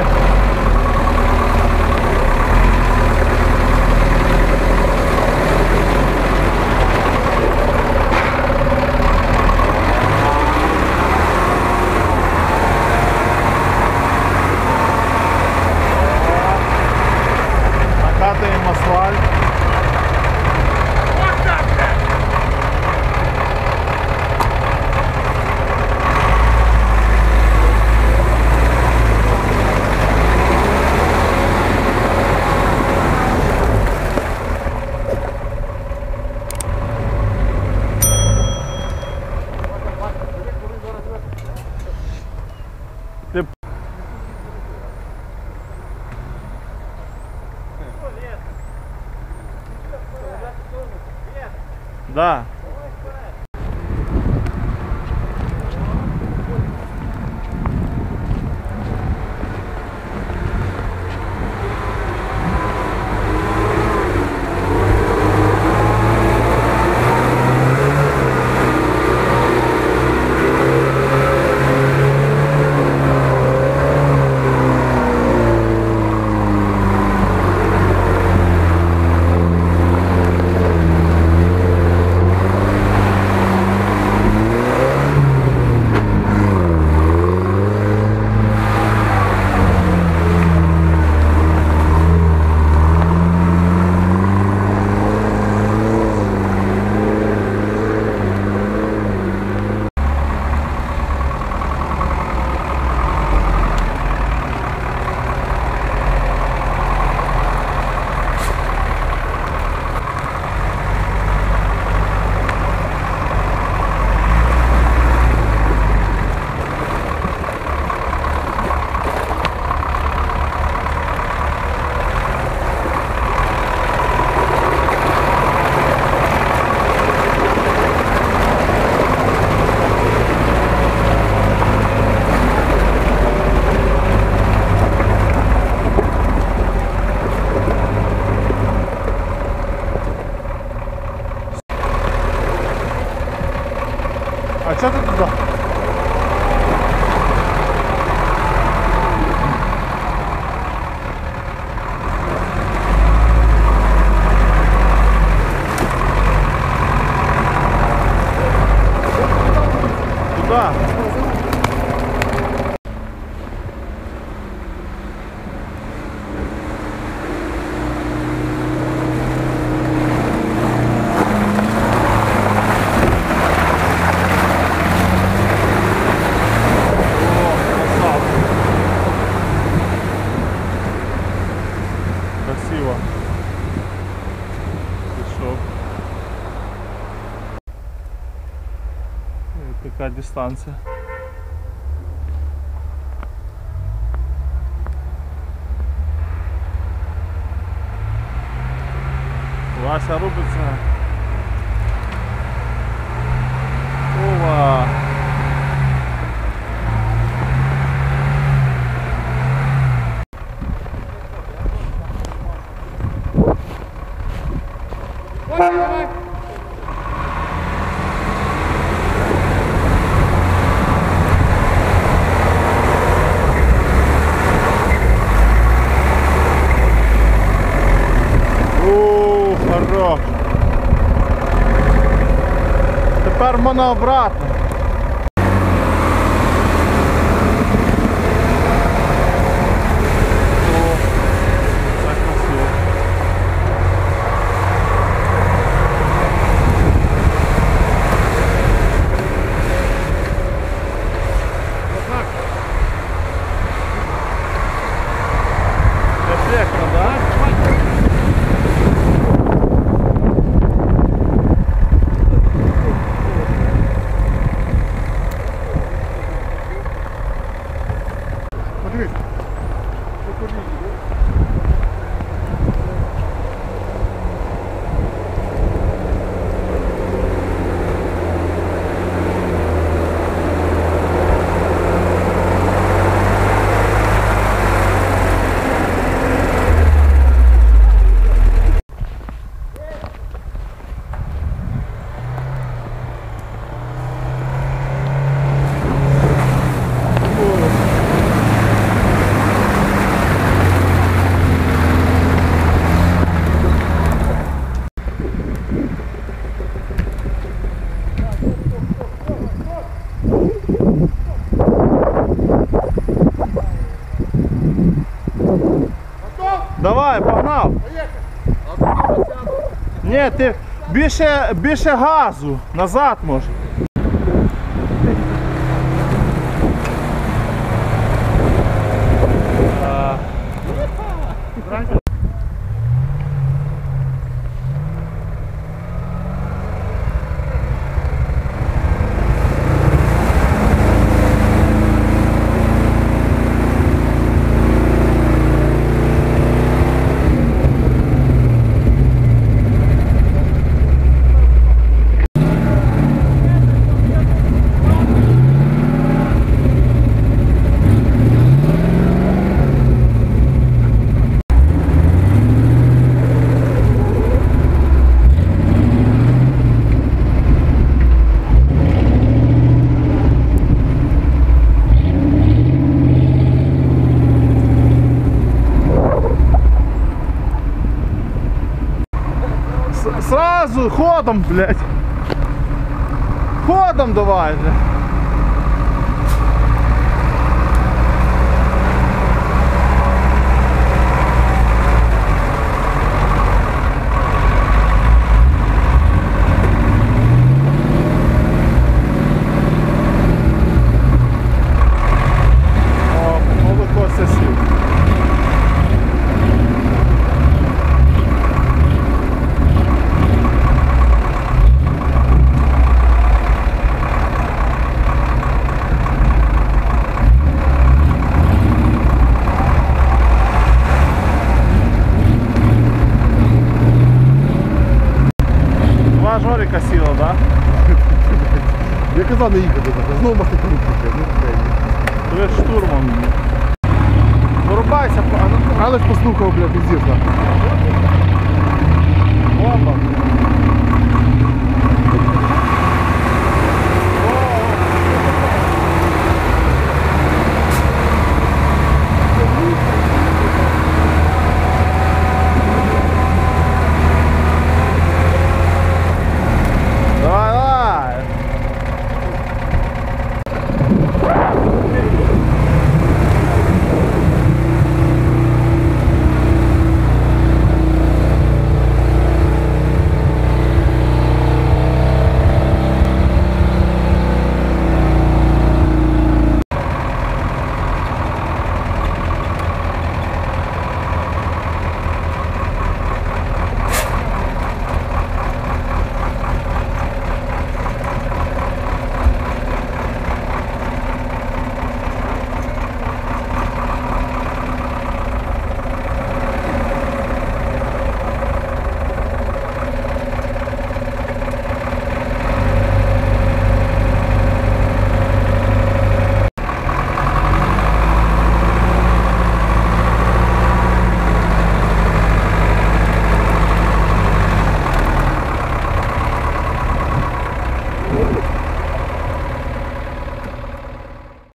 Поехали. Да. І Така дистанція. Вася рубиться. Ова! У, хорош. Тепер можна обратно. こにいる погнав. Ні, ти більше, більше газу. Назад може. Ходом, блядь. Ходом давай, блядь. жорі косіло, так? Да? Я казав не їхати, знову махати руки. Ти ну, ну, штурмом. Вирубайся, а ну, але ж послухав, блядь, піздець. Бомба.